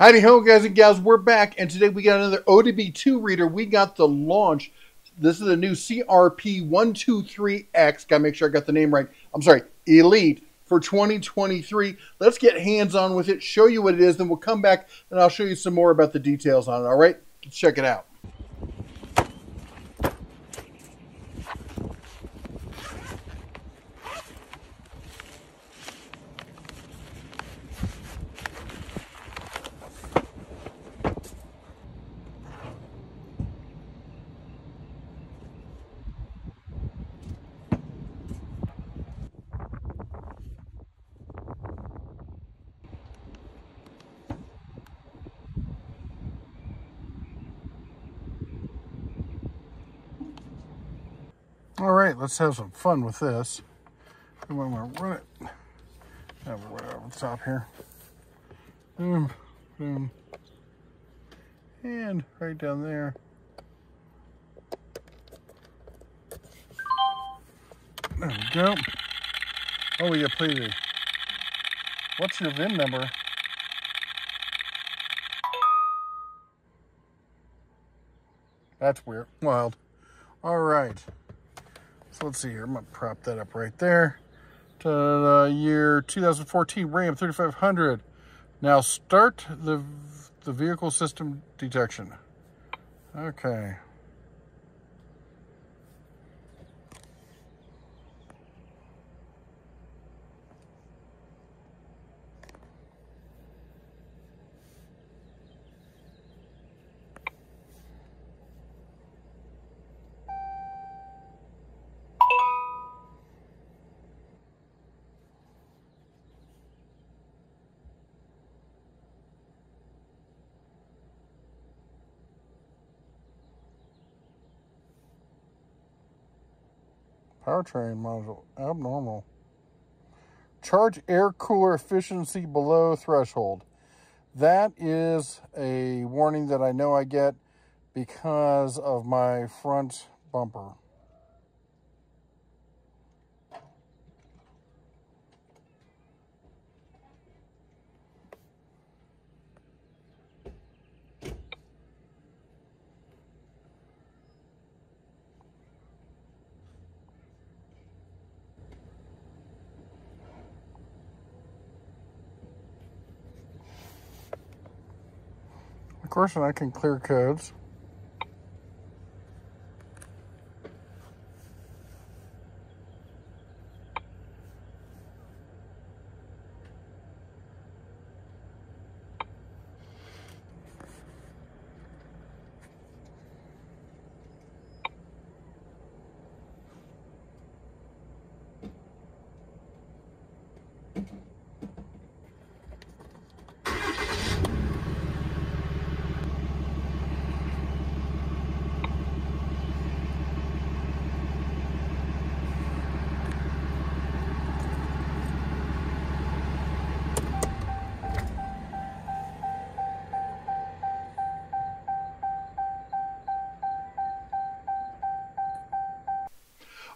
Howdy ho, guys and gals. We're back, and today we got another ODB2 reader. We got the launch. This is a new CRP123X. Gotta make sure I got the name right. I'm sorry, Elite for 2023. Let's get hands on with it, show you what it is, then we'll come back and I'll show you some more about the details on it. All right, let's check it out. All right, let's have some fun with this. I'm to run it over the top here. Boom, boom. And right down there. There we go. Oh, play the. What's your VIN number? That's weird. Wild. All right. So let's see here. I'm going to prop that up right there. To the year 2014 Ram 3500. Now start the, the vehicle system detection. Okay. Powertrain module, abnormal. Charge air cooler efficiency below threshold. That is a warning that I know I get because of my front bumper. Of course, and I can clear codes.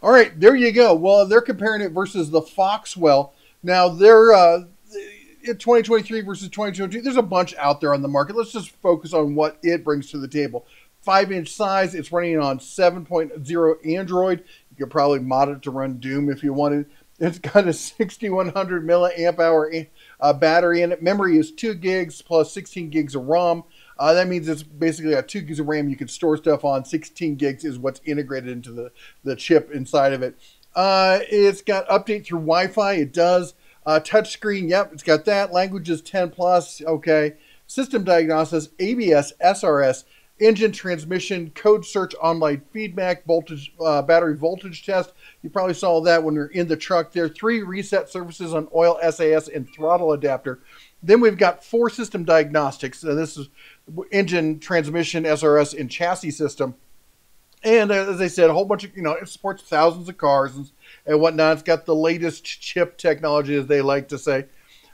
All right, there you go. Well, they're comparing it versus the Foxwell. Now, they're uh, 2023 versus 2022. There's a bunch out there on the market. Let's just focus on what it brings to the table. Five inch size. It's running on 7.0 Android. You could probably mod it to run Doom if you wanted. It's got a 6100 milliamp hour uh, battery in it. Memory is two gigs plus 16 gigs of ROM. Uh, that means it's basically a two gigs of RAM you can store stuff on. 16 gigs is what's integrated into the, the chip inside of it. Uh, it's got update through Wi-Fi. It does. Uh, touchscreen, yep, it's got that. Languages 10 plus, okay. System diagnosis, ABS, SRS, engine transmission, code search, online feedback, voltage, uh, battery voltage test. You probably saw that when you're in the truck there. Three reset services on oil, SAS, and throttle adapter. Then we've got four system diagnostics. And this is engine, transmission, SRS, and chassis system. And uh, as I said, a whole bunch of, you know, it supports thousands of cars and, and whatnot. It's got the latest chip technology, as they like to say.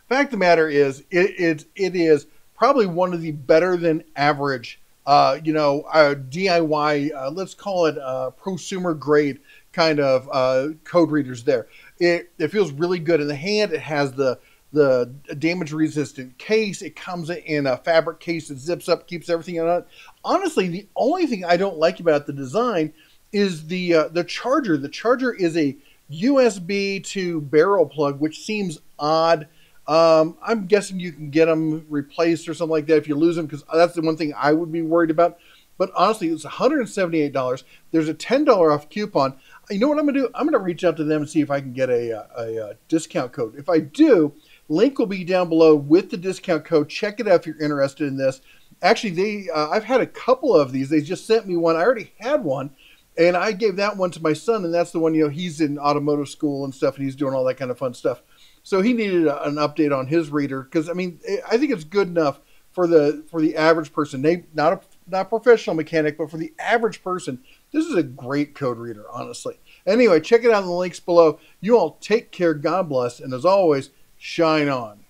Fact of the matter is, it, it, it is probably one of the better than average, uh, you know, uh, DIY, uh, let's call it uh, prosumer grade kind of uh, code readers there. It, it feels really good in the hand. It has the the damage resistant case. It comes in a fabric case that zips up, keeps everything in it. Honestly, the only thing I don't like about the design is the uh, the charger. The charger is a USB to barrel plug, which seems odd. Um, I'm guessing you can get them replaced or something like that if you lose them, because that's the one thing I would be worried about. But honestly, it's $178. There's a $10 off coupon. You know what I'm going to do? I'm going to reach out to them and see if I can get a, a, a discount code. If I do, link will be down below with the discount code. Check it out if you're interested in this. Actually, they uh, I've had a couple of these. They just sent me one. I already had one, and I gave that one to my son, and that's the one, you know, he's in automotive school and stuff, and he's doing all that kind of fun stuff. So he needed a, an update on his reader because I mean, I think it's good enough for the for the average person. They not a not professional mechanic, but for the average person, this is a great code reader, honestly. Anyway, check it out in the links below. You all take care, God bless, and as always, shine on.